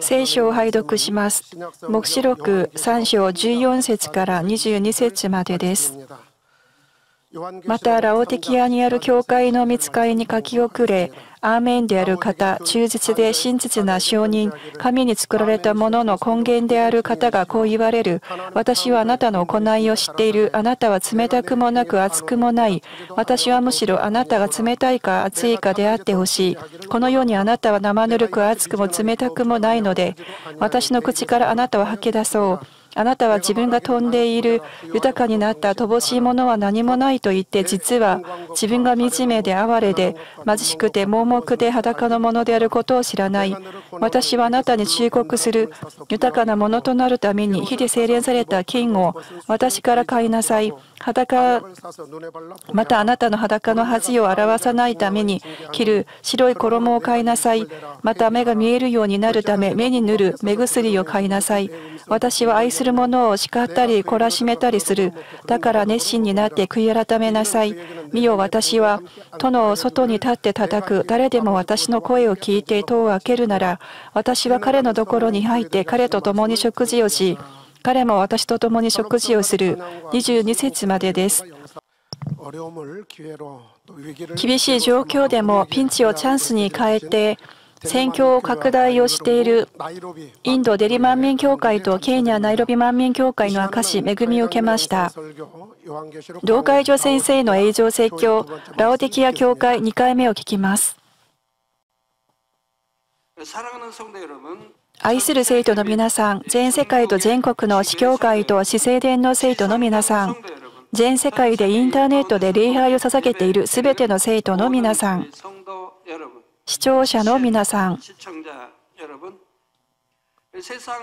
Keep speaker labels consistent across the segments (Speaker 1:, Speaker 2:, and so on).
Speaker 1: 聖書を拝読します。黙示録3章14節から22節までです。また、ラオテキアにある教会の見つかりに書き遅れ、アーメンである方、忠実で真実な証人、神に作られたものの根源である方がこう言われる。私はあなたの行いを知っている。あなたは冷たくもなく熱くもない。私はむしろあなたが冷たいか熱いかであってほしい。このようにあなたは生ぬるく熱くも冷たくもないので、私の口からあなたは吐き出そう。あなたは自分が飛んでいる豊かになった乏しいものは何もないと言って実は自分が惨めで哀れで貧しくて盲目で裸のものであることを知らない。私はあなたに忠告する。豊かなものとなるために火で精錬された金を私から買いなさい。裸またあなたの裸の恥を表さないために着る。白い衣を買いなさい。また目が見えるようになるため目に塗る。目薬を買いなさい。私は愛す者を叱ったり懲らしめたりする。だから熱心になって悔い改めなさい。見よ私は殿を外に立って叩く。誰でも私の声を聞いて戸を開けるなら、私は彼のところに入って彼と共に食事をし、彼も私と共に食事をする。22節までです。厳しい状況でもピンチをチャンスに変えて、宣教拡大をしているインドデリ万民協会とケニャナイロビ万民協会の証恵みを受けました。同会女先生の映像説教、ラオテキア協会2回目を聞きます。愛する生徒の皆さん、全世界と全国の司教会と市政殿の生徒の皆さん、全世界でインターネットで礼拝を捧げているすべての生徒の皆さん、視聴者の皆さん、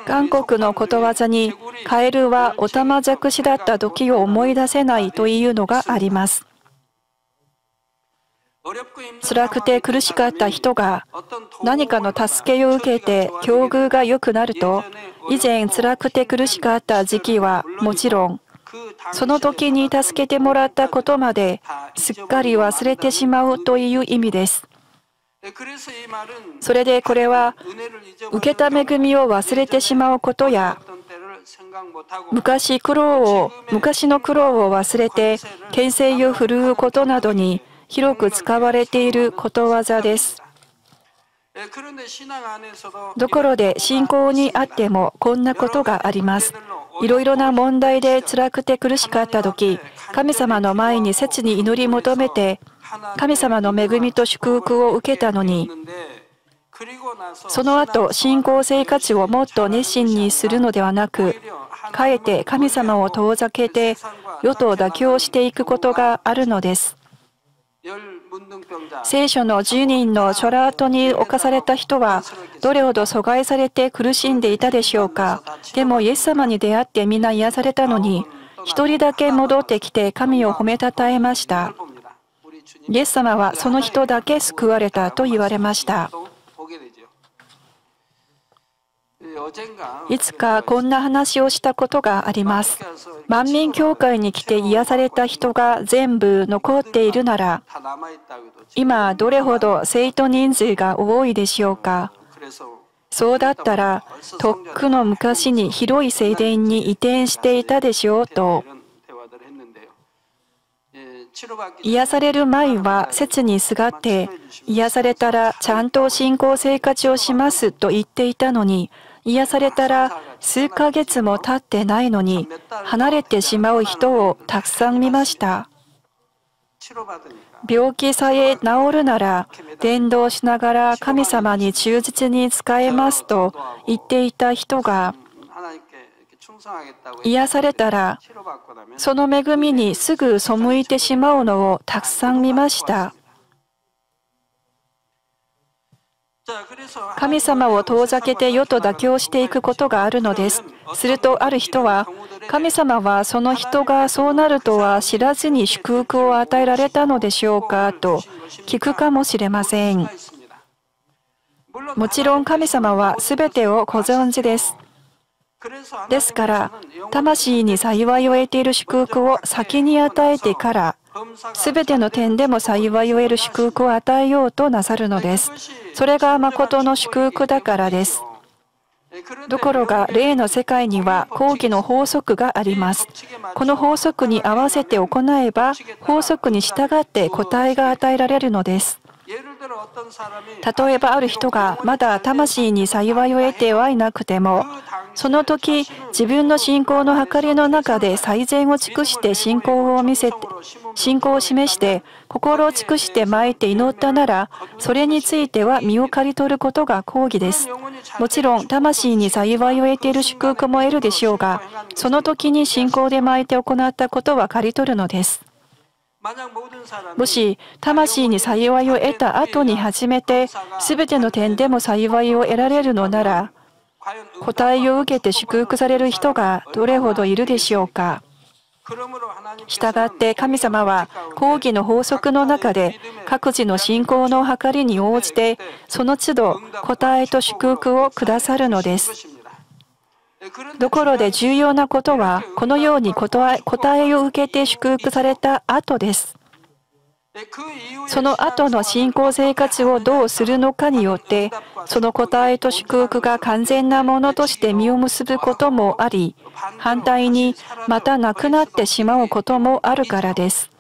Speaker 1: 韓国のことわざに、カエルはおたまじゃくしだった時を思い出せないというのがあります。辛くて苦しかった人が何かの助けを受けて境遇が良くなると、以前辛くて苦しかった時期はもちろん、その時に助けてもらったことまですっかり忘れてしまうという意味です。それでこれは受けた恵みを忘れてしまうことや昔苦労を昔の苦労を忘れて牽制を振るうことなどに広く使われていることわざです。ところで信仰にあってもこんなことがあります。いろいろな問題で辛くて苦しかった時、神様の前に切に祈り求めて神様の恵みと祝福を受けたのに、その後、信仰生活をもっと熱心にするのではなく、かえって神様を遠ざけて、与党妥協していくことがあるのです。聖書の10人のチョラートに侵された人は、どれほど阻害されて苦しんでいたでしょうか。でも、イエス様に出会って皆癒されたのに、一人だけ戻ってきて神を褒めたたえました。イエス様はその人だけ救われたと言われました。いつかこんな話をしたことがあります。万民教会に来て癒された人が全部残っているなら、今どれほど生徒人数が多いでしょうか。そうだったら、とっくの昔に広い聖殿に移転していたでしょうと癒される前は切にすがって癒されたらちゃんと信仰生活をしますと言っていたのに癒されたら数ヶ月も経ってないのに離れてしまう人をたくさん見ました。病気さえ治るなら伝道しながら神様に忠実に仕えますと言っていた人が癒されたら、その恵みにすぐ背いてしまうのをたくさん見ました。神様を遠ざけて世と妥協していくことがあるのです。するとある人は、神様はその人がそうなるとは知らずに祝福を与えられたのでしょうかと聞くかもしれません。もちろん神様は全てをご存知です。ですから、魂に幸いを得ている祝福を先に与えてから、すべての点でも幸いを得る祝福を与えようとなさるのです。それが誠の祝福だからです。ところが、霊の世界には講義の法則があります。この法則に合わせて行えば、法則に従って答えが与えられるのです。例えばある人がまだ魂に幸いを得てはいなくても、その時自分の信仰の計りの中で最善を尽くして信仰を見せて、信仰を示して心を尽くして参って祈ったなら、それについては身を刈り取ることが講義です。もちろん魂に幸いを得ている祝福も得るでしょうが、その時に信仰で参って行ったことは刈り取るのです。もし魂に幸いを得た後に初めて全ての点でも幸いを得られるのなら答えを受けて祝福される人がどれほどいるでしょうかしたがって神様は講義の法則の中で各自の信仰の計りに応じてその都度答えと祝福をくださるのです。ところで重要なことは、このように答えを受けて祝福された後です。その後の信仰生活をどうするのかによって、その答えと祝福が完全なものとして実を結ぶこともあり、反対にまたなくなってしまうこともあるからです。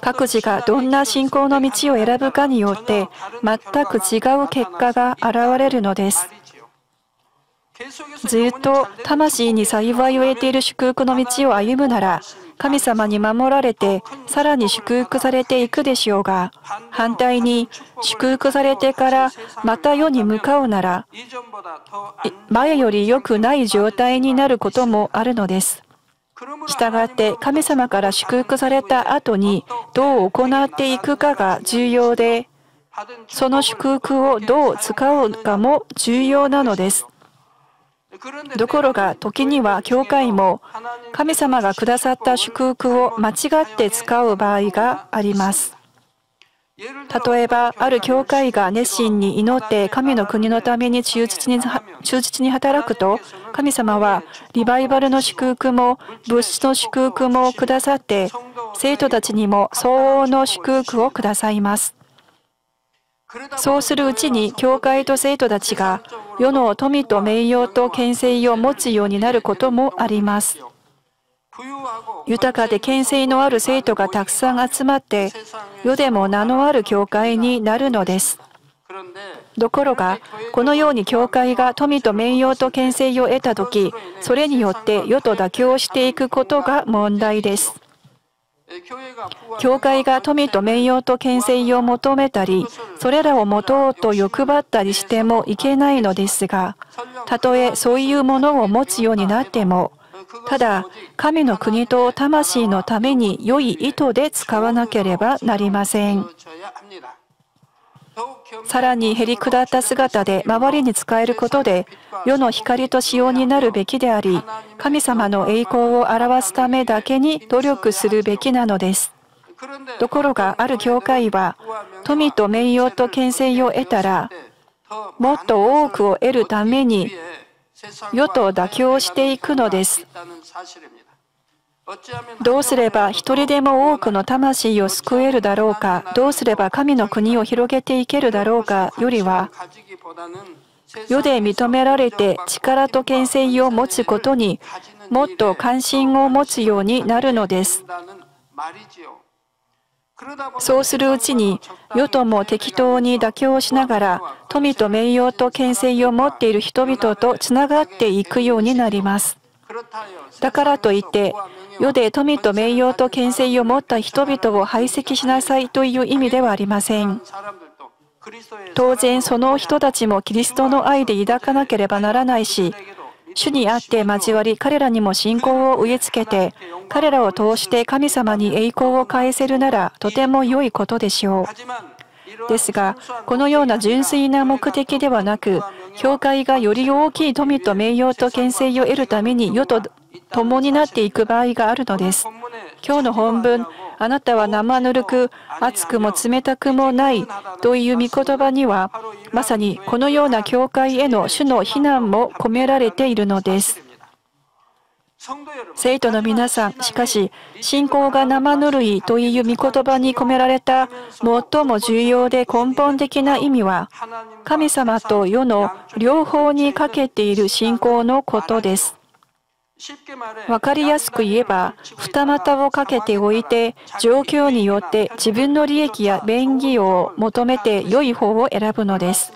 Speaker 1: 各自がどんな信仰の道を選ぶかによって、全く違う結果が現れるのです。ずっと魂に幸いを得ている祝福の道を歩むなら、神様に守られて、さらに祝福されていくでしょうが、反対に祝福されてからまた世に向かうなら、前より良くない状態になることもあるのです。したがって神様から祝福された後にどう行っていくかが重要で、その祝福をどう使うかも重要なのです。ところが時には教会も神様がくださった祝福を間違って使う場合があります。例えば、ある教会が熱心に祈って神の国のために忠実に忠実に働くと、神様はリバイバルの祝福も物質の祝福もくださって、生徒たちにも相応の祝福をくださいます。そうするうちに、教会と生徒たちが世の富と名誉と権勢を持つようになることもあります。豊かで権勢のある生徒がたくさん集まって、世でも名のある教会になるのです。ところが、このように教会が富と名誉と権勢を得たとき、それによって世と妥協していくことが問題です。教会が富と名誉と権勢を求めたり、それらを持とうと欲張ったりしてもいけないのですが、たとえそういうものを持つようになっても、ただ、神の国と魂のために良い意図で使わなければなりません。さらにへり下った姿で周りに使えることで世の光と仕様になるべきであり神様の栄光を表すためだけに努力するべきなのです。ところがある教会は富と名誉と権勢を得たらもっと多くを得るために世と妥協していくのです。どうすれば一人でも多くの魂を救えるだろうか、どうすれば神の国を広げていけるだろうかよりは、世で認められて力と権勢を持つことにもっと関心を持つようになるのです。そうするうちに、世とも適当に妥協しながら、富と名誉と権勢を持っている人々とつながっていくようになります。だからといって、世で富と名誉と権勢を持った人々を排斥しなさいという意味ではありません。当然その人たちもキリストの愛で抱かなければならないし、主にあって交わり彼らにも信仰を植え付けて、彼らを通して神様に栄光を返せるならとても良いことでしょう。ですが、このような純粋な目的ではなく、教会がより大きい富と名誉と権勢を得るために世と共になっていく場合があるのです。今日の本文、あなたは生ぬるく、熱くも冷たくもないという御言葉には、まさにこのような教会への主の非難も込められているのです。生徒の皆さん、しかし、信仰が生ぬるいという御言葉に込められた最も重要で根本的な意味は、神様と世の両方にかけている信仰のことです。わかりやすく言えば、二股をかけておいて、状況によって自分の利益や便宜を求めて良い方を選ぶのです。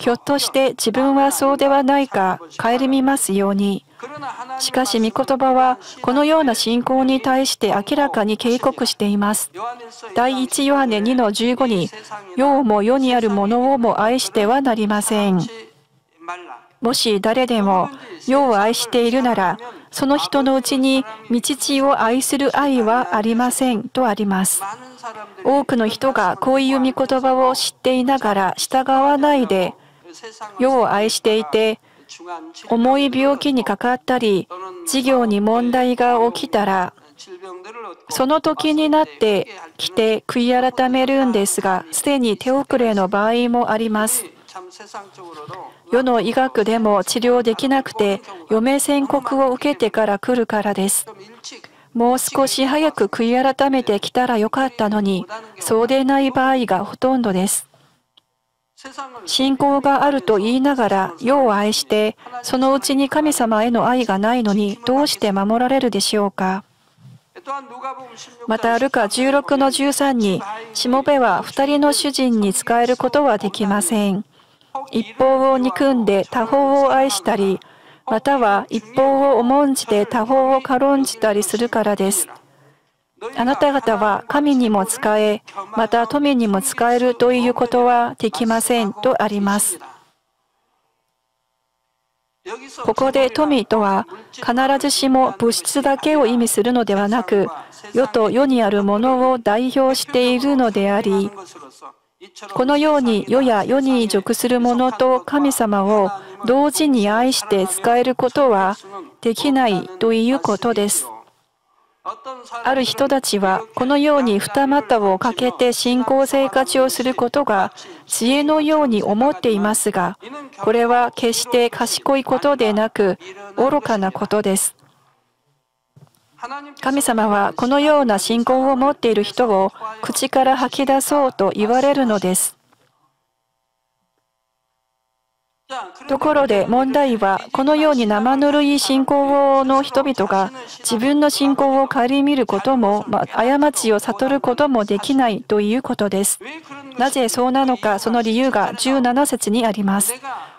Speaker 1: ひょっとして自分はそうではないか顧みますように。しかし、御言葉はこのような信仰に対して明らかに警告しています。第1ヨハネ2の15に、世も世にあるものをも愛してはなりません。もし誰でも世を愛しているなら、その人のうちに道父を愛する愛はありませんとあります。多くの人がこういう御言葉を知っていながら従わないで、世を愛していて、重い病気にかかったり、事業に問題が起きたら、その時になって来て悔い改めるんですが、すでに手遅れの場合もあります。世の医学でも治療できなくて、余命宣告を受けてから来るからです。もう少し早く悔い改めてきたらよかったのに、そうでない場合がほとんどです。信仰があると言いながら世を愛して、そのうちに神様への愛がないのにどうして守られるでしょうか。また、ルカ16の13に、しもべは2人の主人に仕えることはできません。一方を憎んで他方を愛したり、または一方を重んじて他方を軽んじたりするからです。あなた方は神にも使え、また富にも使えるということはできませんとあります。ここで富とは必ずしも物質だけを意味するのではなく、世と世にあるものを代表しているのであり、このように世や世に属するものと神様を同時に愛して使えることはできないということです。ある人たちはこのように二股をかけて信仰生活をすることが知恵のように思っていますが、これは決して賢いことでなく愚かなことです。神様はこのような信仰を持っている人を口から吐き出そうと言われるのです。ところで問題は、このように生ぬるい信仰の人々が自分の信仰を顧みることも、ま過ちを悟ることもできないということです。なぜそうなのか、その理由が17節にあります。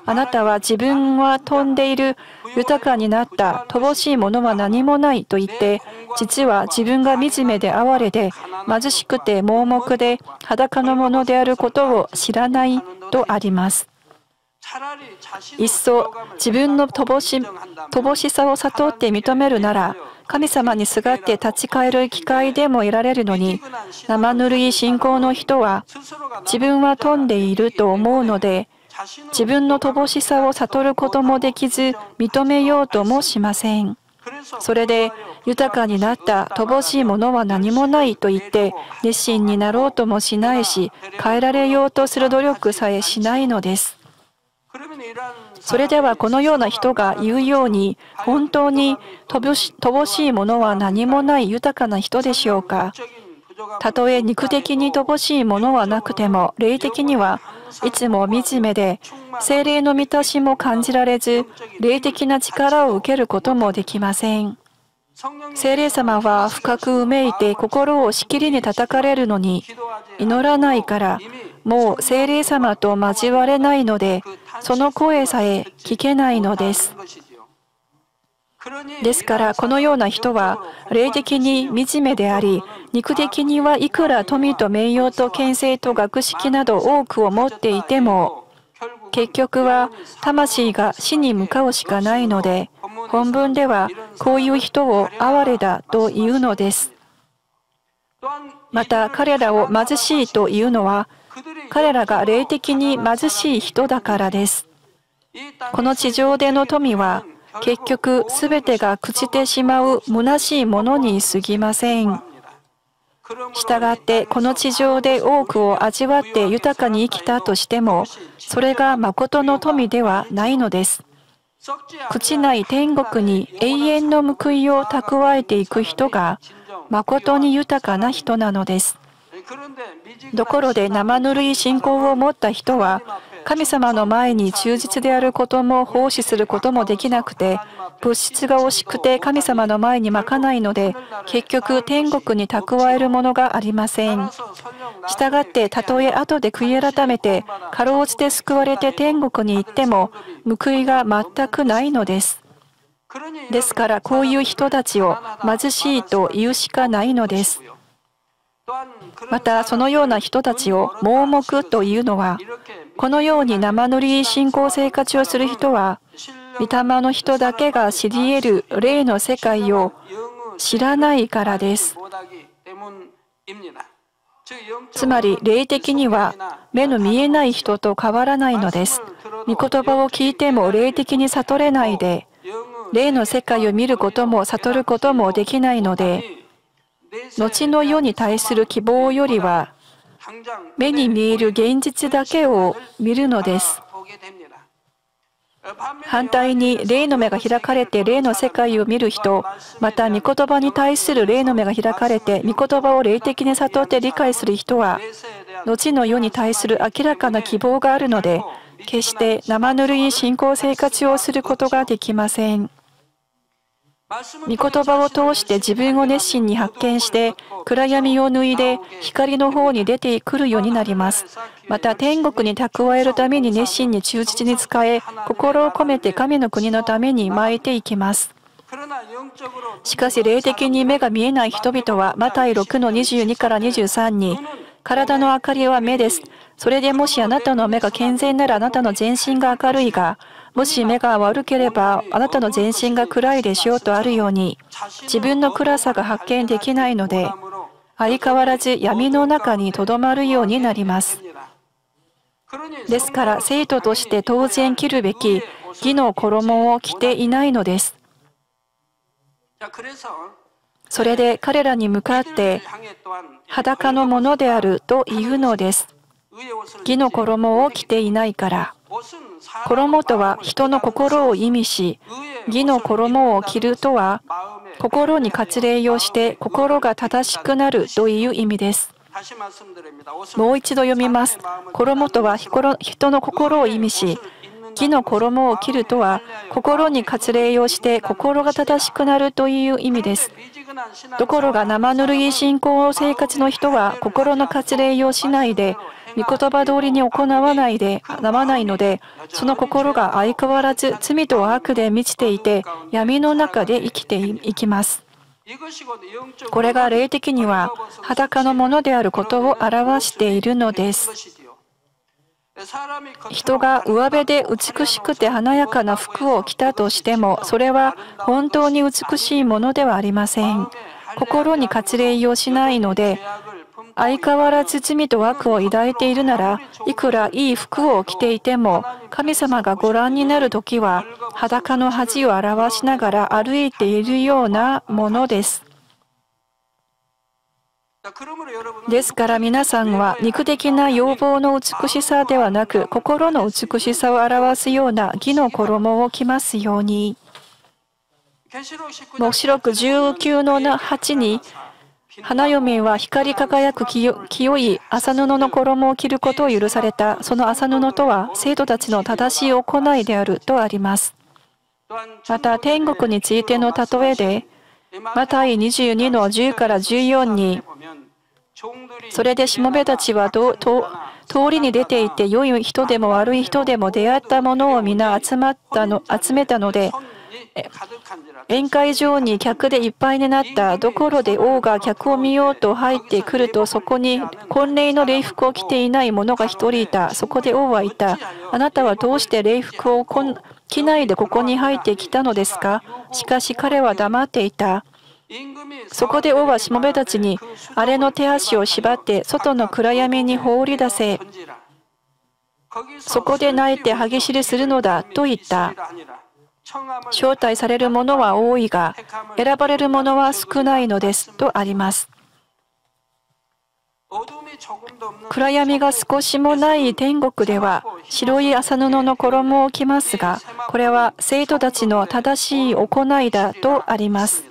Speaker 1: あなたは自分は飛んでいる、豊かになった、乏しいものは何もないと言って、実は自分が惨めで哀れで、貧しくて盲目で裸のものであることを知らないとあります。いっそ自分の乏し乏しさを悟って認めるなら、神様にすがって立ち返る機会でも得られるのに、生ぬるい信仰の人は、自分は富んでいると思うので、自分の乏しさを悟ることもできず、認めようともしません。それで、豊かになった乏しいものは何もないと言って、熱心になろうともしないし、変えられようとする努力さえしないのです。それではこのような人が言うように、本当に乏しいものは何もない豊かな人でしょうか？たとえ肉的に乏しいものはなくても、霊的にはいつも惨めで、精霊の満たしも感じられず、霊的な力を受けることもできません。聖霊様は深くうめいて心をしきりに叩かれるのに、祈らないから、もう聖霊様と交われないので、その声さえ聞けないのです。ですから、このような人は、霊的に惨めであり、肉的にはいくら富と名誉と権勢と学識など多くを持っていても、結局は魂が死に向かうしかないので、本文ではこういう人を哀れだというのです。また彼らを貧しいというのは、彼らが霊的に貧しい人だからです。この地上での富は結局全てが朽ちてしまう虚しいものに過ぎません。したがってこの地上で多くを味わって豊かに生きたとしてもそれが誠の富ではないのです。朽ちない天国に永遠の報いを蓄えていく人が誠に豊かな人なのです。ところで生ぬるい信仰を持った人は神様の前に忠実であることも奉仕することもできなくて物質が惜しくて神様の前にまかないので結局天国に蓄えるものがありません。したがってたとえ後で悔い改めてかろうじて救われて天国に行っても報いが全くないのです。ですからこういう人たちを貧しいと言うしかないのです。またそのような人たちを盲目というのはこのように生ぬり信仰生活をする人は御霊の人だけが知り得る霊の世界を知らないからです。つまり霊的には目の見えない人と変わらないのです。御言葉を聞いても霊的に悟れないで霊の世界を見ることも悟ることもできないので後の世に対する希望よりは目に見える現実だけを見るのです。反対に霊の目が開かれて霊の世界を見る人また御言葉に対する霊の目が開かれて御言葉を霊的に悟って理解する人は後の世に対する明らかな希望があるので決して生ぬるい信仰生活をすることができません。御言葉を通して自分を熱心に発見して暗闇を脱いで光の方に出てくるようになります。また天国に蓄えるために熱心に忠実に使え心を込めて神の国のために巻いていきます。しかし霊的に目が見えない人々はマタイ6の22から23に体の明かりは目です。それでもしあなたの目が健全ならあなたの全身が明るいがもし目が悪ければあなたの全身が暗いでしょうとあるように自分の暗さが発見できないので相変わらず闇の中にとどまるようになります。ですから生徒として当然着るべき義の衣を着ていないのです。それで彼らに向かって裸のものであるというのです。義の衣を着ていないから。衣とは人の心を意味し、義の衣を着るとは、心に割礼をして心が正しくなるという意味です。もう一度読みます。衣とは人の心を意味し、義の衣を着るとは、心に割礼をして心が正しくなるという意味です。ところが生ぬるい信仰生活の人は心の割礼をしないで、御言葉通りに行わないで、なわないので、その心が相変わらず罪と悪で満ちていて、闇の中で生きていきます。これが霊的には裸のものであることを表しているのです。人が上辺で美しくて華やかな服を着たとしても、それは本当に美しいものではありません。心に割礼をしないので、相変わらず罪と悪を抱いているならいくらいい服を着ていても神様がご覧になる時は裸の恥を表しながら歩いているようなものです。ですから皆さんは肉的な要望の美しさではなく心の美しさを表すような義の衣を着ますように。黙示録19の8に花嫁は光り輝く清い麻布の衣を着ることを許された。その麻布とは生徒たちの正しい行いであるとあります。また天国についての例えで、マタイ22の10から14に、それでしもべたちは通りに出ていて、良い人でも悪い人でも出会ったものを皆集まったの集めたので、宴会場に客でいっぱいになったところで王が客を見ようと入ってくるとそこに婚礼の礼服を着ていない者が一人いた。そこで王は言った。あなたはどうして礼服を着ないでここに入ってきたのですか？しかし彼は黙っていた。そこで王はしもべたちに、あれの手足を縛って外の暗闇に放り出せ。そこで泣いて歯ぎしりするのだと言った。招待される者は多いが、選ばれる者は少ないのですとあります。暗闇が少しもない天国では白い麻布の衣を着ますが、これは生徒たちの正しい行いだとあります。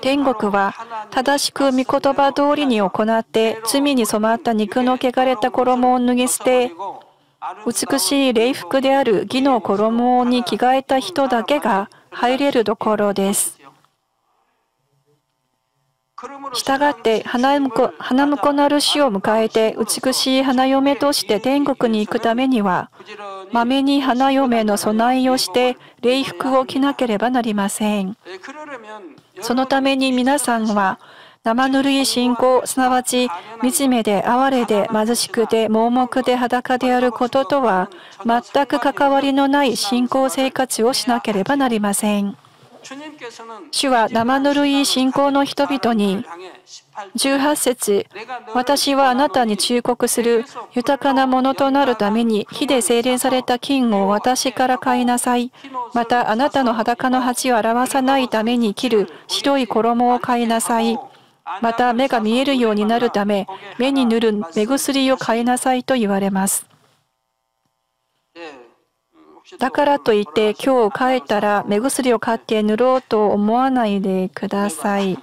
Speaker 1: 天国は正しく御言葉通りに行って罪に染まった肉の汚れた衣を脱ぎ捨て美しい礼服である義の衣に着替えた人だけが入れるところです。したがって花婿花婿なる死を迎えて美しい花嫁として天国に行くためには、まめに花嫁の備えをして礼服を着なければなりません。そのために皆さんは、生ぬるい信仰、すなわち惨めで哀れで貧しくて盲目で裸であることとは全く関わりのない信仰生活をしなければなりません。主は生ぬるい信仰の人々に18節私はあなたに忠告する豊かなものとなるために火で精錬された金を私から買いなさいまたあなたの裸の鉢を表さないために切る白い衣を買いなさいまた目が見えるようになるため目に塗る目薬を買いなさいと言われますだからといって今日帰ったら目薬を買って塗ろうと思わないでください。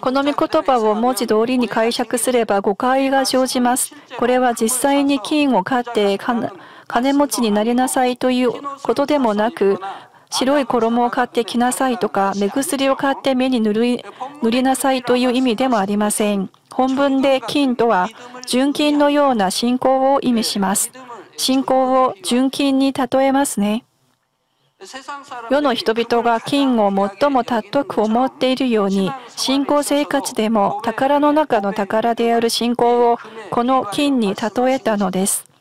Speaker 1: この御言葉を文字通りに解釈すれば誤解が生じます。これは実際に金を買って金持ちになりなさいということでもなく、白い衣を買って着なさいとか、目薬を買って目に塗り塗りなさいという意味でもありません。本文で金とは純金のような信仰を意味します。信仰を純金に例えますね。世の人々が金を最も尊く思っているように、信仰生活でも宝の中の宝である信仰をこの金に例えたのです。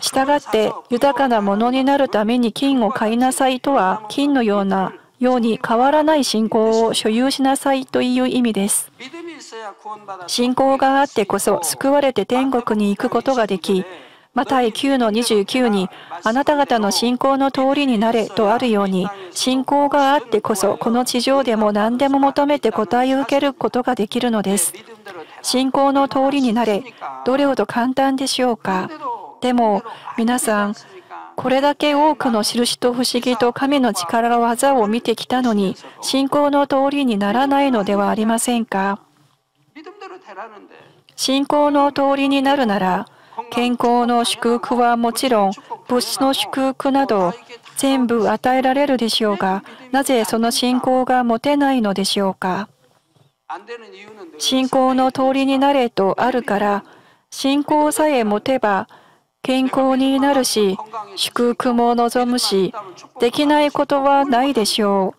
Speaker 1: したがって豊かなものになるために金を買いなさいとは金のようなように変わらない信仰を所有しなさいという意味です。信仰があってこそ救われて天国に行くことができ、マタイ9の29に、あなた方の信仰の通りになれとあるように、信仰があってこそ、この地上でも何でも求めて答えを受けることができるのです。信仰の通りになれ、どれほど簡単でしょうか？でも、皆さん、これだけ多くの印と不思議と神の力技を見てきたのに、信仰の通りにならないのではありませんか？信仰の通りになるなら、健康の祝福はもちろん、物質の祝福など、全部与えられるでしょうが、なぜその信仰が持てないのでしょうか？信仰の通りになれとあるから、信仰さえ持てば、健康になるし、祝福も望むし、できないことはないでしょ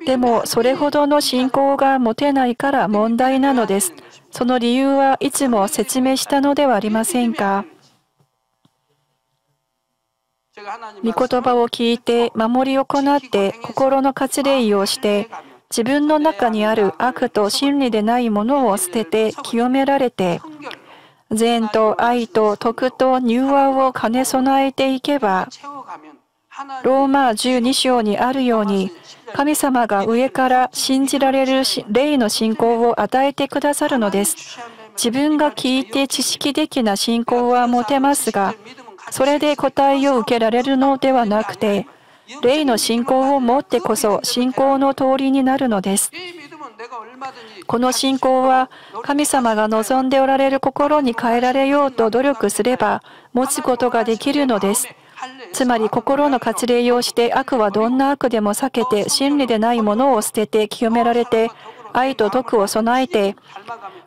Speaker 1: う。でも、それほどの信仰が持てないから問題なのです。その理由はいつも説明したのではありませんか？御言葉を聞いて、守りを行って、心の割礼をして、自分の中にある悪と真理でないものを捨てて清められて、善と愛と徳と柔和を兼ね備えていけば、ローマ12章にあるように、神様が上から信じられる霊の信仰を与えてくださるのです。自分が聞いて知識的な信仰は持てますが、それで答えを受けられるのではなくて、霊の信仰を持ってこそ信仰の通りになるのです。この信仰は神様が望んでおられる心に変えられようと努力すれば持つことができるのです。つまり心の割礼をして悪はどんな悪でも避けて真理でないものを捨てて清められて愛と徳を備えて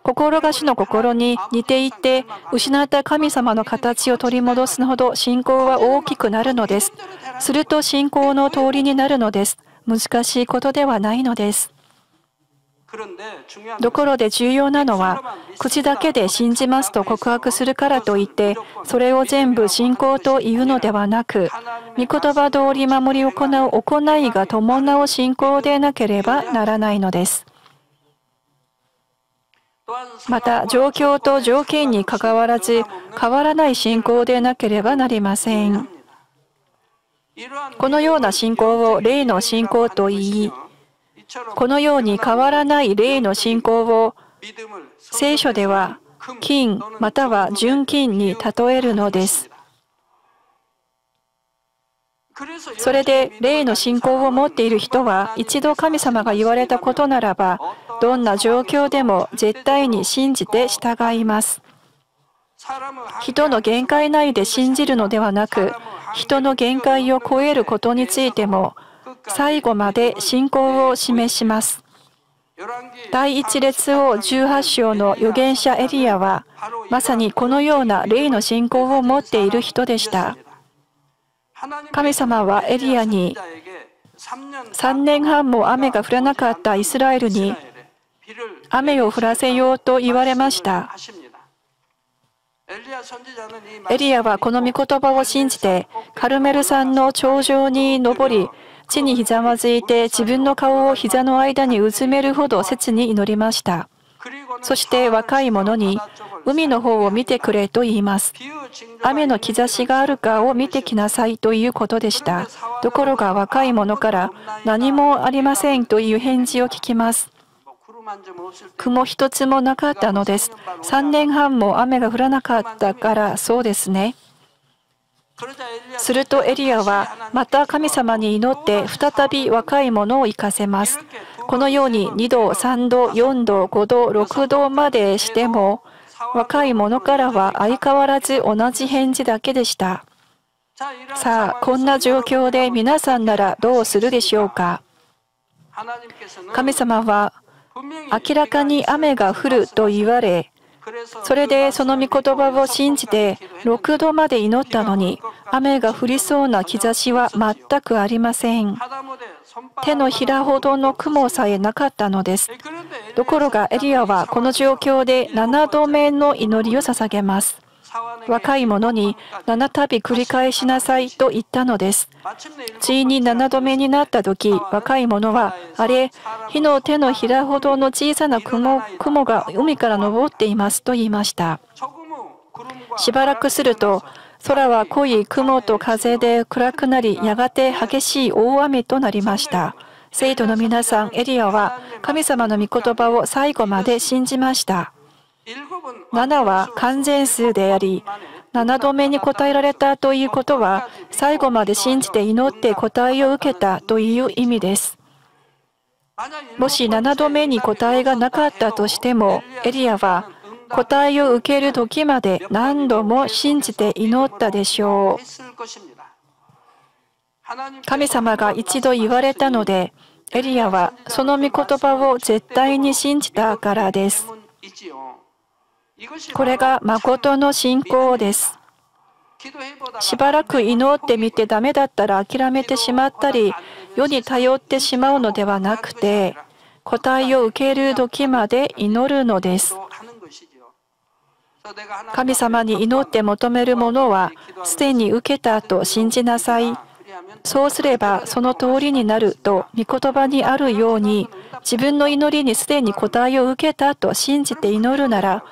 Speaker 1: 心が主の心に似ていって失った神様の形を取り戻すほど信仰は大きくなるのです。すると信仰の通りになるのです。難しいことではないのです。ところで重要なのは、口だけで信じますと告白するからといって、それを全部信仰というのではなく、御言葉通り守り行う行いが伴う信仰でなければならないのです。また、状況と条件にかかわらず、変わらない信仰でなければなりません。このような信仰を霊の信仰と言い、このように変わらない霊の信仰を聖書では金または純金に例えるのです。それで霊の信仰を持っている人は一度神様が言われたことならばどんな状況でも絶対に信じて従います。人の限界内で信じるのではなく人の限界を超えることについても最後まで信仰を示します。第一列王18章の預言者エリアはまさにこのような霊の信仰を持っている人でした。神様はエリアに3年半も雨が降らなかったイスラエルに雨を降らせようと言われました。エリアはこの御言葉を信じてカルメル山の頂上に登り地にひざまずいて自分の顔を膝の間にうずめるほど切に祈りました。そして若い者に海の方を見てくれと言います。雨の兆しがあるかを見てきなさいということでした。ところが若い者から何もありませんという返事を聞きます。雲一つもなかったのです。3年半も雨が降らなかったからそうですね。するとエリアはまた神様に祈って再び若い者を行かせます。このように2度、3度、4度、5度、6度までしても若い者からは相変わらず同じ返事だけでした。さあ、こんな状況で皆さんならどうするでしょうか？神様は明らかに雨が降ると言われ、それでその御言葉を信じて6度まで祈ったのに雨が降りそうな兆しは全くありません。手のひらほどの雲さえなかったのです。ところがエリアはこの状況で7度目の祈りを捧げます。若い者に7度繰り返しなさいと言ったのです。ついに7度目になった時、若い者は、あれ、火の手のひらほどの小さな雲雲が海から昇っていますと言いました。しばらくすると、空は濃い雲と風で暗くなり、やがて激しい大雨となりました。生徒の皆さん、エリアは神様の御言葉を最後まで信じました。7は完全数であり、7度目に答えられたということは、最後まで信じて祈って答えを受けたという意味です。もし7度目に答えがなかったとしても、エリアは答えを受ける時まで何度も信じて祈ったでしょう。神様が一度言われたので、エリアはその御言葉を絶対に信じたからです。これが誠の信仰です。しばらく祈ってみてダメだったら諦めてしまったり、世に頼ってしまうのではなくて、答えを受ける時まで祈るのです。神様に祈って求めるものは、すでに受けたと信じなさい。そうすればその通りになると御言葉にあるように、自分の祈りにすでに答えを受けたと信じて祈るなら、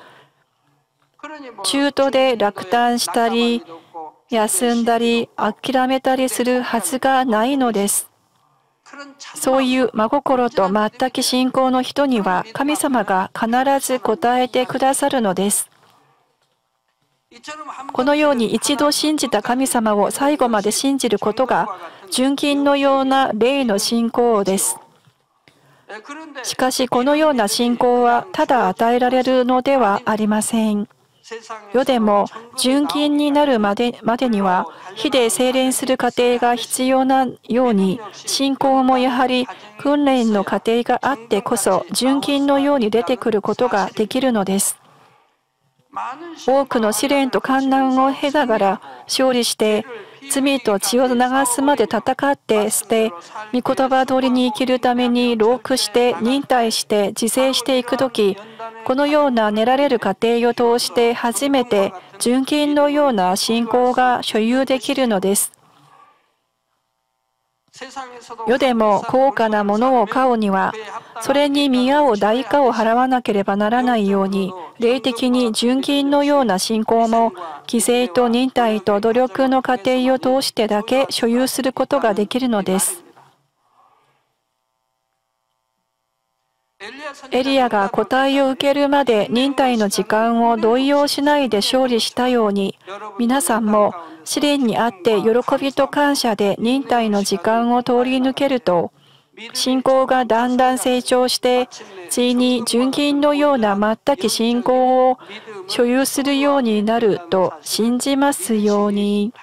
Speaker 1: 中途で落胆したり、休んだり、諦めたりするはずがないのです。そういう真心と全く信仰の人には神様が必ず答えてくださるのです。このように一度信じた神様を最後まで信じることが純金のような霊の信仰です。しかしこのような信仰はただ与えられるのではありません。世でも純金になるまでまでには火で精錬する過程が必要なように信仰もやはり訓練の過程があってこそ純金のように出てくることができるのです。多くの試練と観難を経ながら勝利して罪と血を流すまで戦って捨て、御言葉通りに生きるために老苦して忍耐して自制していくとき、このような練られる過程を通して初めて純金のような信仰が所有できるのです。世でも高価なものを買うには、それに見合う代価を払わなければならないように、霊的に純金のような信仰も、犠牲と忍耐と努力の過程を通してだけ所有することができるのです。エリアが答えを受けるまで忍耐の時間を動揺しないで勝利したように、皆さんも試練にあって喜びと感謝で忍耐の時間を通り抜けると、信仰がだんだん成長して、ついに純金のような全く信仰を所有するようになると信じますように。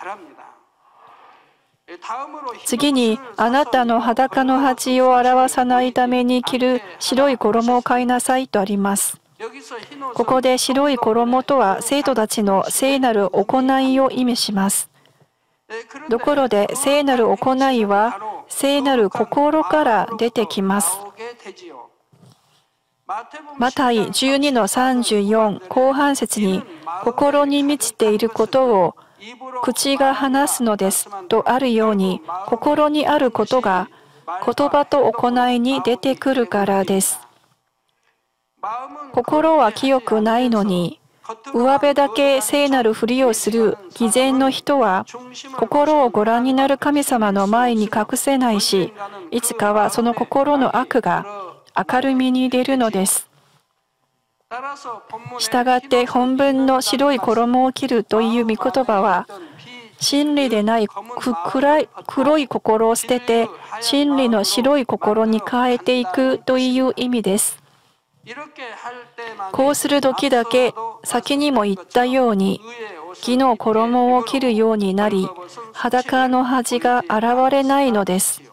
Speaker 1: 次に、あなたの裸の恥を表さないために着る白い衣を買いなさいとあります。ここで白い衣とは生徒たちの聖なる行いを意味します。ところで聖なる行いは聖なる心から出てきます。マタイ12の34後半節に心に満ちていることを口が話すのですとあるように心にあることが言葉と行いに出てくるからです。心は清くないのに上辺だけ聖なるふりをする偽善の人は心をご覧になる神様の前に隠せないしいつかはその心の悪が明るみに出るのです。したがって本文の白い衣を着るという御言葉は真理でない暗い黒い心を捨てて真理の白い心に変えていくという意味です。こうする時だけ先にも言ったように木の衣を着るようになり裸の恥が現れないのです。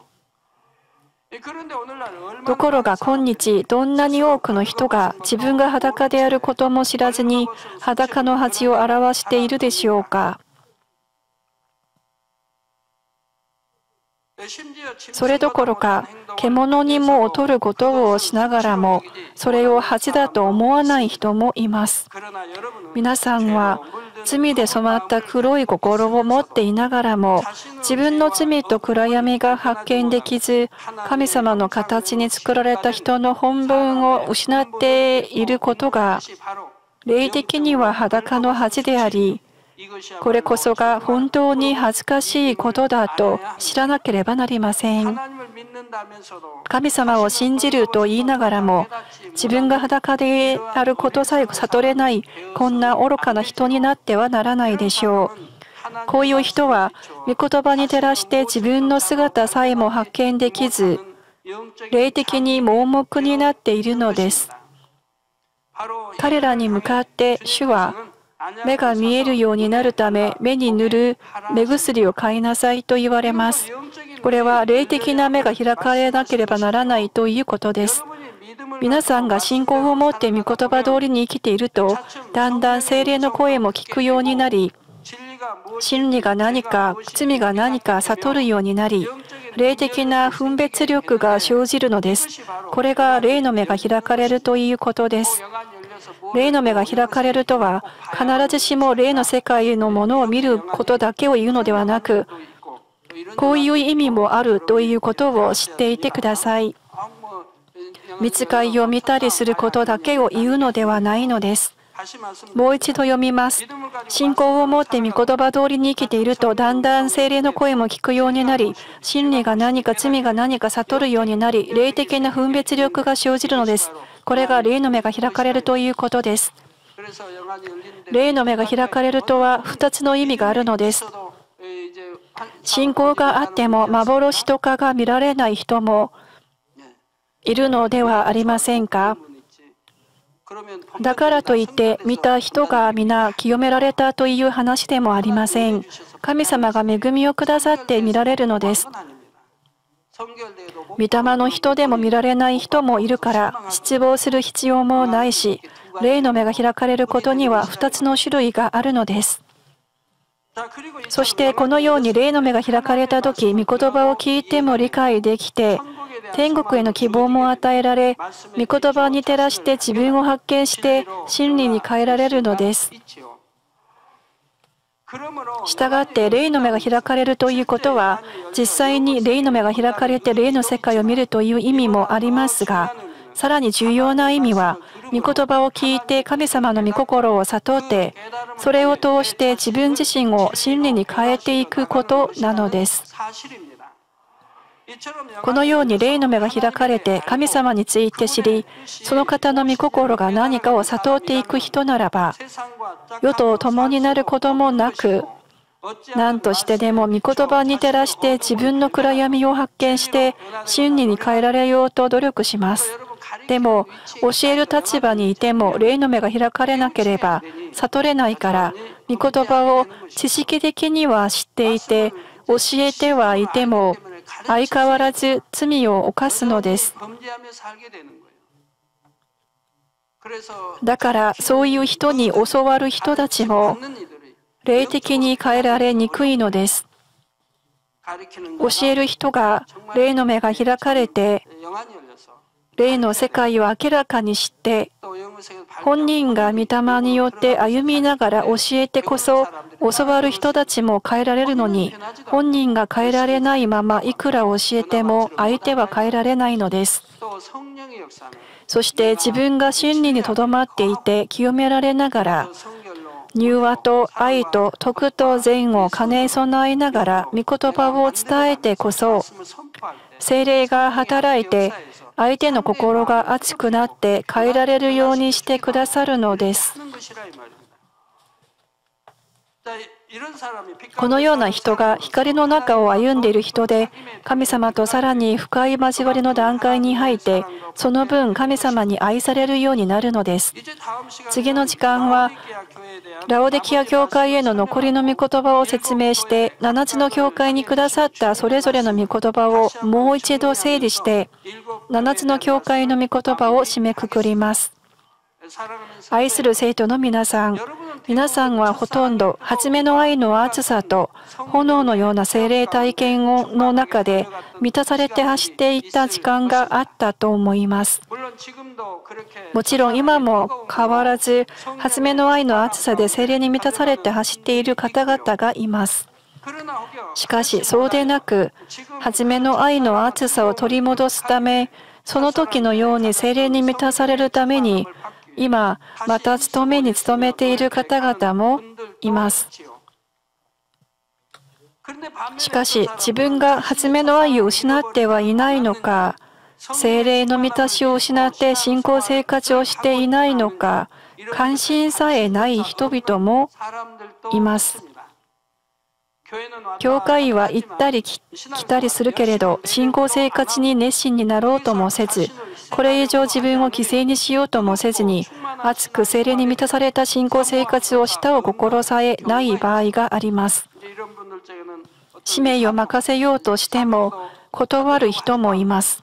Speaker 1: ところが今日どんなに多くの人が自分が裸であることも知らずに裸の恥を表しているでしょうか。それどころか獣にも劣ることをしながらもそれを恥だと思わない人もいます。皆さんは罪で染まった黒い心を持っていながらも自分の罪と暗闇が発見できず神様の形に作られた人の本文を失っていることが霊的には裸の恥でありこれこそが本当に恥ずかしいことだと知らなければなりません。神様を信じると言いながらも自分が裸であることさえ悟れないこんな愚かな人になってはならないでしょう。こういう人は御言葉に照らして自分の姿さえも発見できず霊的に盲目になっているのです。彼らに向かって主は目が見えるようになるため目に塗る目薬を買いなさいと言われます。これは霊的な目が開かれなければならないということです。皆さんが信仰を持って御言葉通りに生きていると、だんだん精霊の声も聞くようになり、真理が何か、罪が何か悟るようになり、霊的な分別力が生じるのです。これが霊の目が開かれるということです。霊の目が開かれるとは、必ずしも霊の世界のものを見ることだけを言うのではなく、こういう意味もあるということを知っていてください。見つかりを見たりすることだけを言うのではないのです。もう一度読みます。信仰を持って御言葉通りに生きていると、だんだん精霊の声も聞くようになり、真理が何か罪が何か悟るようになり、霊的な分別力が生じるのです。これが霊の目が開かれるということです。霊の目が開かれるとは2つの意味があるのです。信仰があっても幻とかが見られない人もいるのではありませんか？だからといって見た人が皆清められたという話でもありません。神様が恵みをくださって見られるのです。御霊の人でも見られない人もいるから失望する必要もないし霊の目が開かれることには2つの種類があるのです。そしてこのように霊の目が開かれた時御言葉を聞いても理解できて天国への希望も与えられ御言葉に照らして自分を発見して真理に変えられるのです。したがって霊の目が開かれるということは実際に霊の目が開かれて霊の世界を見るという意味もありますがさらに重要な意味は御言葉を聞いて神様の御心を悟ってそれを通して自分自身を真理に変えていくことなのですこのように霊の目が開かれて神様について知りその方の御心が何かを悟っていく人ならば世と共になることもなく何としてでも御言葉に照らして自分の暗闇を発見して真理に変えられようと努力します。でも教える立場にいても霊の目が開かれなければ悟れないから御言葉を知識的には知っていて教えてはいても相変わらず罪を犯すのです。だからそういう人に教わる人たちも霊的に変えられにくいのです。教える人が霊の目が開かれて、霊の世界を明らかにして、本人が御霊によって歩みながら教えてこそ、教わる人たちも変えられるのに、本人が変えられないままいくら教えても相手は変えられないのです。そして自分が真理にとどまっていて清められながら、柔和と愛と徳と善を兼ね備えながら御言葉を伝えてこそ精霊が働いて相手の心が熱くなって変えられるようにしてくださるのです。このような人が光の中を歩んでいる人で神様とさらに深い交わりの段階に入ってその分神様に愛されるようになるのです次の時間はラオデキア教会への残りの御言葉を説明して7つの教会にくださったそれぞれの御言葉をもう一度整理して7つの教会の御言葉を締めくくります愛する生徒の皆さん、皆さんはほとんど初めの愛の熱さと炎のような精霊体験の中で満たされて走っていった時間があったと思います。もちろん今も変わらず初めの愛の熱さで精霊に満たされて走っている方々がいます。しかしそうでなく初めの愛の熱さを取り戻すためその時のように精霊に満たされるために今、また勤めに勤めている方々もいます。しかし、自分が初めの愛を失ってはいないのか、精霊の満たしを失って信仰生活をしていないのか、関心さえない人々もいます。教会は行ったり来たりするけれど、信仰生活に熱心になろうともせず、これ以上自分を犠牲にしようともせずに、熱く精霊に満たされた信仰生活をしたを心さえない場合があります。使命を任せようとしても、断る人もいます。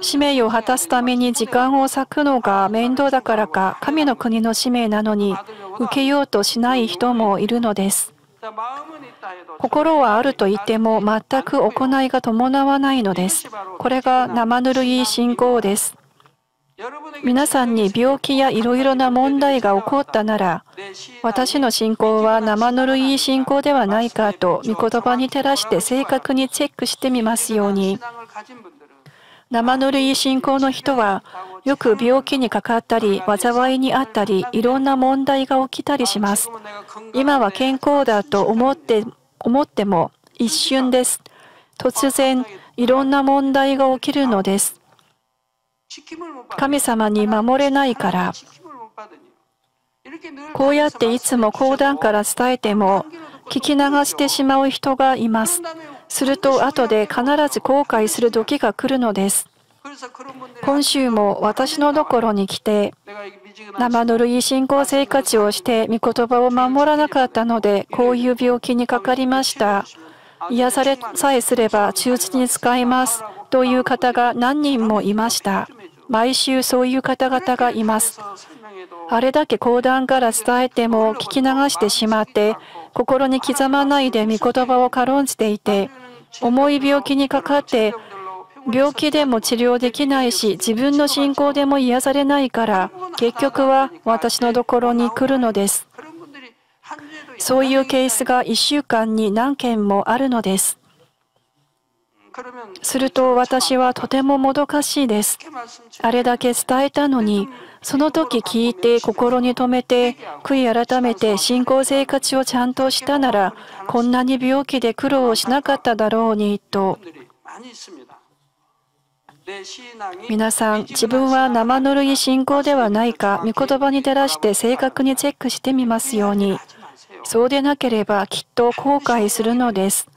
Speaker 1: 使命を果たすために時間を割くのが面倒だからか、神の国の使命なのに受けようとしない人もいるのです。心はあると言っても全く行いが伴わないのです。これが生ぬるい信仰です。皆さんに病気やいろいろな問題が起こったなら、私の信仰は生ぬるい信仰ではないかと、御言葉に照らして正確にチェックしてみますように。生ぬるい信仰の人は、よく病気にかかったり、災いにあったり、いろんな問題が起きたりします。今は健康だと思って思っても一瞬です。突然、いろんな問題が起きるのです。神様に守れないから、こうやっていつも講談から伝えても、聞き流してしまう人がいます。すると後で必ず後悔する時が来るのです。今週も私のところに来て、生ぬるい信仰生活をして御言葉を守らなかったので、こういう病気にかかりました。癒されさえすれば忠実に使います。という方が何人もいました。毎週そういう方々がいます。あれだけ講談から伝えても聞き流してしまって、心に刻まないで御言葉を軽んじていて、重い病気にかかって、病気でも治療できないし、自分の信仰でも癒されないから、結局は私のところに来るのです。そういうケースが1週間に何件もあるのです。すると私はとてももどかしいです。あれだけ伝えたのに、その時聞いて心に留めて悔い改めて信仰生活をちゃんとしたならこんなに病気で苦労をしなかっただろうにと。皆さん自分は生ぬるい信仰ではないか御言葉に照らして正確にチェックしてみますように。そうでなければきっと後悔するのです。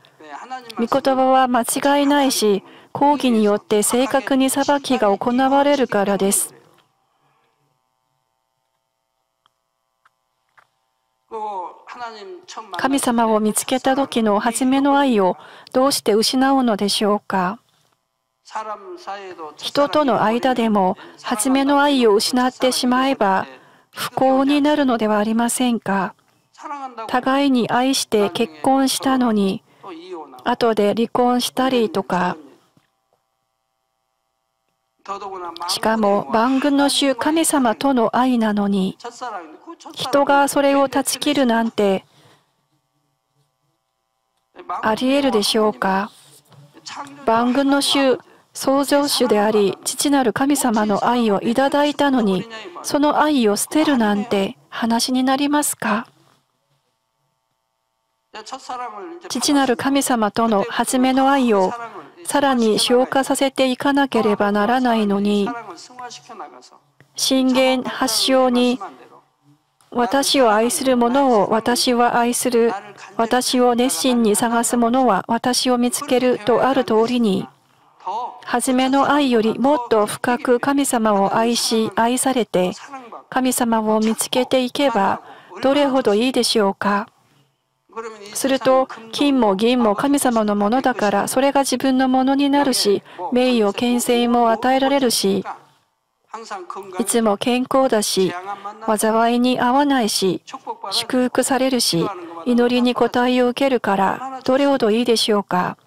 Speaker 1: 御言葉は間違いないし講義によって正確に裁きが行われるからです。神様を見つけた時の初めの愛をどうして失うのでしょうか？人との間でも初めの愛を失ってしまえば不幸になるのではありませんか？互いに愛して結婚したのに後で離婚したりとか？しかも万軍の主神様との愛なのに人がそれを断ち切るなんてあり得るでしょうか？万軍の主創造主であり父なる神様の愛をいただいたのにその愛を捨てるなんて話になりますか？父なる神様との初めの愛をさらに消化させていかなければならないのに信玄発祥に私を愛する者を私は愛する。私を熱心に探す者は私を見つけるとある通りに、初めの愛よりもっと深く神様を愛し、愛されて、神様を見つけていけば、どれほどいいでしょうか。すると、金も銀も神様のものだから、それが自分のものになるし、名誉、権勢も与えられるし、いつも健康だし、災いに合わないし、祝福されるし、祈りに応えを受けるから、どれほどいいでしょうか。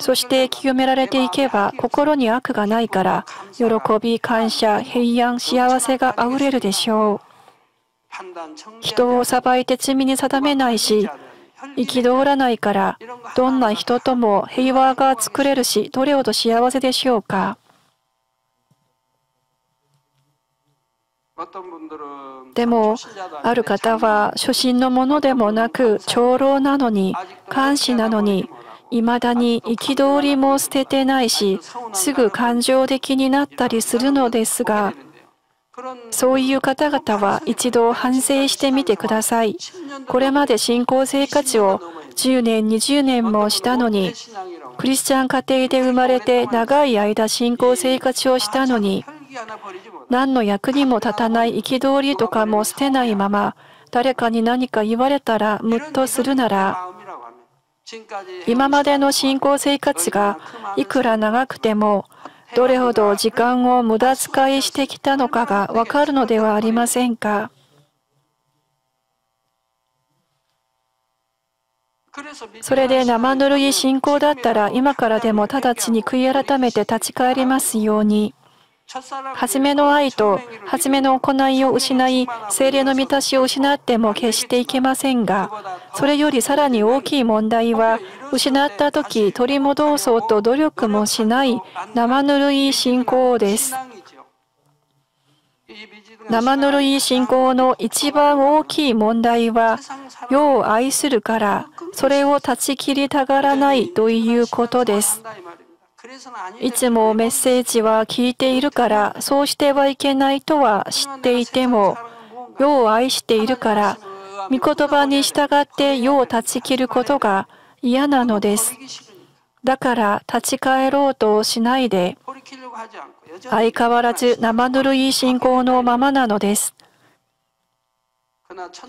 Speaker 1: そして清められていけば、心に悪がないから、喜び、感謝、平安、幸せがあふれるでしょう。人を裁いて罪に定めないし、憤らないから、どんな人とも平和が作れるし、どれほど幸せでしょうか。でも、ある方は初心のものでもなく、長老なのに、監視なのに、いまだに憤りも捨ててないし、すぐ感情的になったりするのですが、そういう方々は一度反省してみてください。これまで信仰生活を10年、20年もしたのに、クリスチャン家庭で生まれて長い間信仰生活をしたのに、何の役にも立たない憤りとかも捨てないまま、誰かに何か言われたらムッとするなら、今までの信仰生活がいくら長くても、どれほど時間を無駄遣いしてきたのかがわかるのではありませんか？それで生ぬるい信仰だったら今からでも直ちに悔い改めて立ち返りますように。初めの愛と初めの行いを失い、精霊の満たしを失っても決していけませんが、それよりさらに大きい問題は、失った時取り戻そうと努力もしない生ぬるい信仰です。生ぬるい信仰の一番大きい問題は、世を愛するから、それを断ち切りたがらないということです。いつもメッセージは聞いているから、そうしてはいけないとは知っていても、世を愛しているから、御言葉に従って世を断ち切ることが嫌なのです。だから立ち返ろうとしないで、相変わらず生ぬるい信仰のままなのです。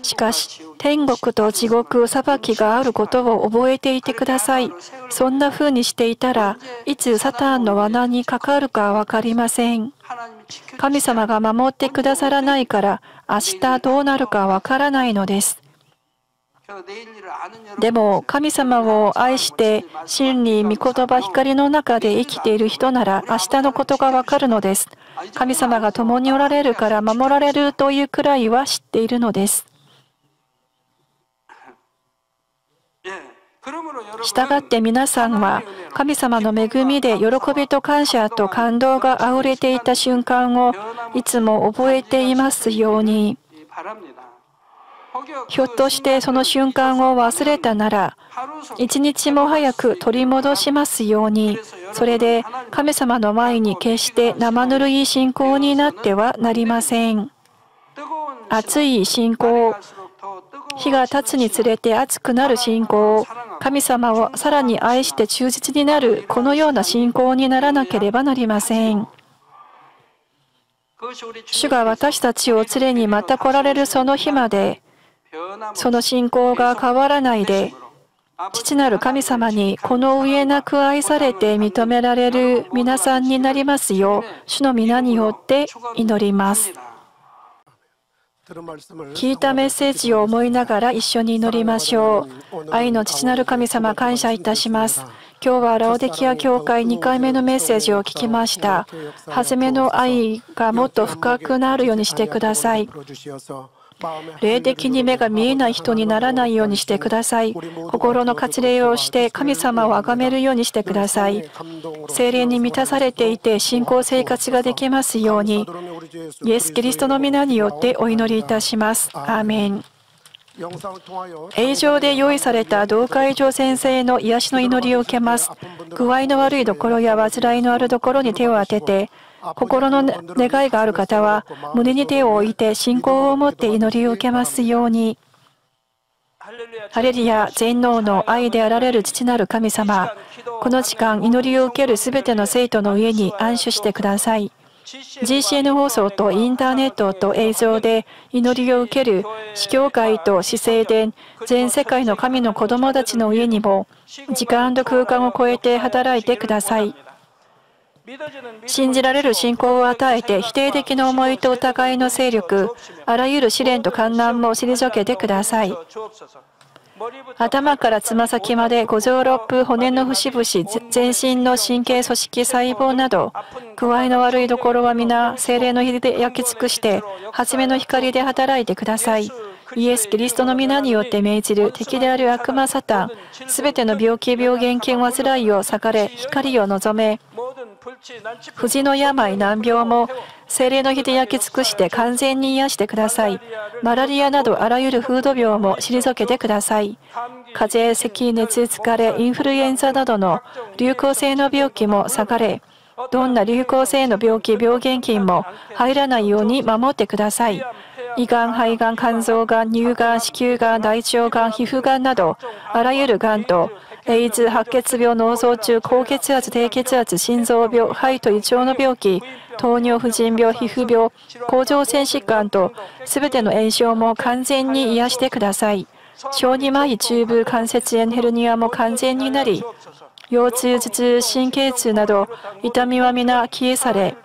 Speaker 1: しかし、天国と地獄裁きがあることを覚えていてください。そんな風にしていたらいつサタンの罠にかかるか分かりません。神様が守ってくださらないから明日どうなるか分からないのです。でも神様を愛して真理御言葉光の中で生きている人なら明日のことがわかるのです。神様が共におられるから守られるというくらいは知っているのです。したがって皆さんは神様の恵みで喜びと感謝と感動があふれていた瞬間をいつも覚えていますように。ひょっとしてその瞬間を忘れたなら、一日も早く取り戻しますように、それで神様の前に決して生ぬるい信仰になってはなりません。熱い信仰、日が経つにつれて熱くなる信仰、神様をさらに愛して忠実になるこのような信仰にならなければなりません。主が私たちを連れにまた来られるその日まで、その信仰が変わらないで、父なる神様にこの上なく愛されて認められる皆さんになりますよう、主の皆によって祈ります。聞いたメッセージを思いながら一緒に祈りましょう。愛の父なる神様、感謝いたします。今日はラオデキア教会2回目のメッセージを聞きました。初めの愛がもっと深くなるようにしてください。霊的に目が見えない人にならないようにしてください。心の活例をして神様を崇めるようにしてください。精霊に満たされていて信仰生活ができますように、イエス・キリストの皆によってお祈りいたします。アーメン。映像で用意された同会場先生の癒しの祈りを受けます。具合の悪いところや患いのあるところに手を当てて、心の願いがある方は胸に手を置いて信仰を持って祈りを受けますように。ハレリア全能の愛であられる父なる神様、この時間祈りを受けるすべての生徒の上に安守してください。GCN 放送とインターネットと映像で祈りを受ける司教会と市政伝全世界の神の子供たちの上にも時間と空間を超えて働いてください。信じられる信仰を与えて否定的な思いと疑いの勢力、あらゆる試練と観難も退けてください。頭からつま先まで五臓六腑、骨の節々、全身の神経組織細胞など、具合の悪いところは皆、精霊の火で焼き尽くして、初めの光で働いてください。イエス・キリストの皆によって命じる敵である悪魔サタン、すべての病気、病原菌、患いを裂かれ、光を望め、不治の病、難病も精霊の火で焼き尽くして完全に癒してください。マラリアなどあらゆる風土病も退けてください。風邪、咳、熱、疲れ、インフルエンザなどの流行性の病気も下がれ、どんな流行性の病気、病原菌も入らないように守ってください。胃がん、肺がん、肝臓がん、乳がん、子宮がん、大腸がん、皮膚がんなど、あらゆるがんとエイズ、白血病、脳卒中、高血圧、低血圧、心臓病、肺と胃腸の病気、糖尿、婦人病、皮膚病、甲状腺疾患と、すべての炎症も完全に癒してください。小児麻痺、中部、関節炎、ヘルニアも完全になり、腰痛、頭痛、神経痛など、痛みは皆消え去れ、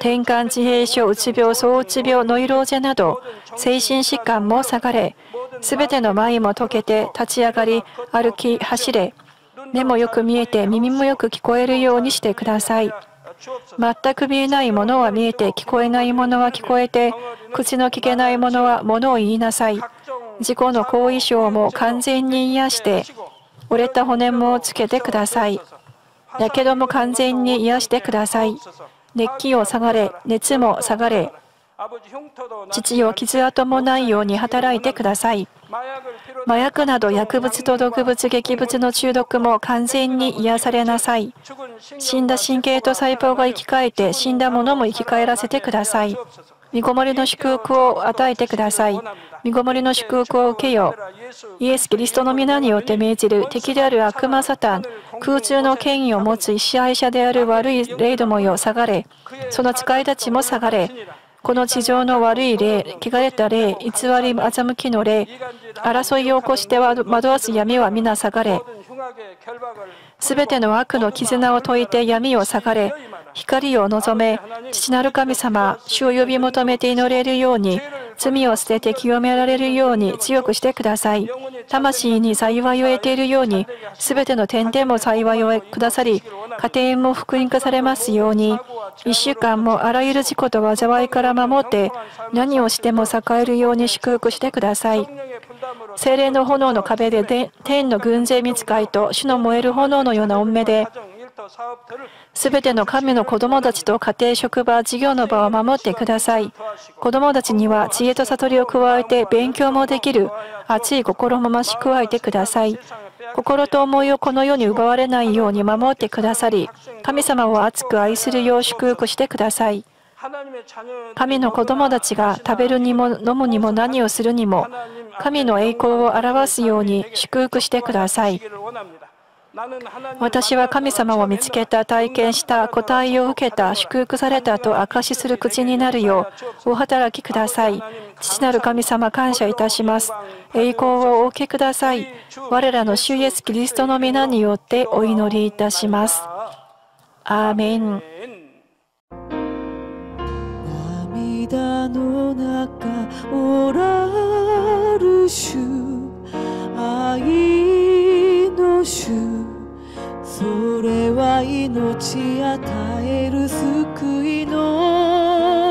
Speaker 1: 転換自閉症、うつ病、躁うつ病、ノイローゼなど、精神疾患も下がれ、すべての前も解けて立ち上がり、歩き、走れ、目もよく見えて耳もよく聞こえるようにしてください。全く見えないものは見えて、聞こえないものは聞こえて、口の聞けないものはものを言いなさい。自己の後遺症も完全に癒して、折れた骨もつけてください。やけども完全に癒してください。熱気を下がれ、熱も下がれ、父よ、傷跡もないように働いてください。麻薬など薬物と毒物、劇物の中毒も完全に癒されなさい。死んだ神経と細胞が生き返って、死んだものも生き返らせてください。身ごもりの祝福を与えてください。身ごもりの祝福を受けよう。イエス・キリストの皆によって命じる敵である悪魔サタン、空中の権威を持つ支配者である悪い霊どもよ、下がれ。その使いたちも下がれ。この地上の悪い霊、汚れた霊、偽り、欺きの霊、争いを起こして惑わす闇は皆下がれ。すべての悪の絆を解いて闇を下がれ。光を望め、父なる神様、主を呼び求めて祈れるように、罪を捨てて清められるように強くしてください。魂に幸いを得ているように、すべての点でも幸いをくださり、家庭も福音化されますように、一週間もあらゆる事故と災いから守って、何をしても栄えるように祝福してください。精霊の炎の壁で天の軍勢見つかいと主の燃える炎のような恩目で、すべての神の子供たちと家庭、職場、事業の場を守ってください。子供たちには知恵と悟りを加えて勉強もできる熱い心も増し加えてください。心と思いをこの世に奪われないように守ってくださり、神様を熱く愛するよう祝福してください。神の子供たちが食べるにも飲むにも何をするにも、神の栄光を表すように祝福してください。私は神様を見つけた、体験した、答えを受けた、祝福されたと証しする口になるよう、お働きください。父なる神様、感謝いたします。栄光をお受けください。我らの主イエス・キリストの皆によってお祈りいたします。アーメン。涙の中おらる主愛の主。それは命与える救いの。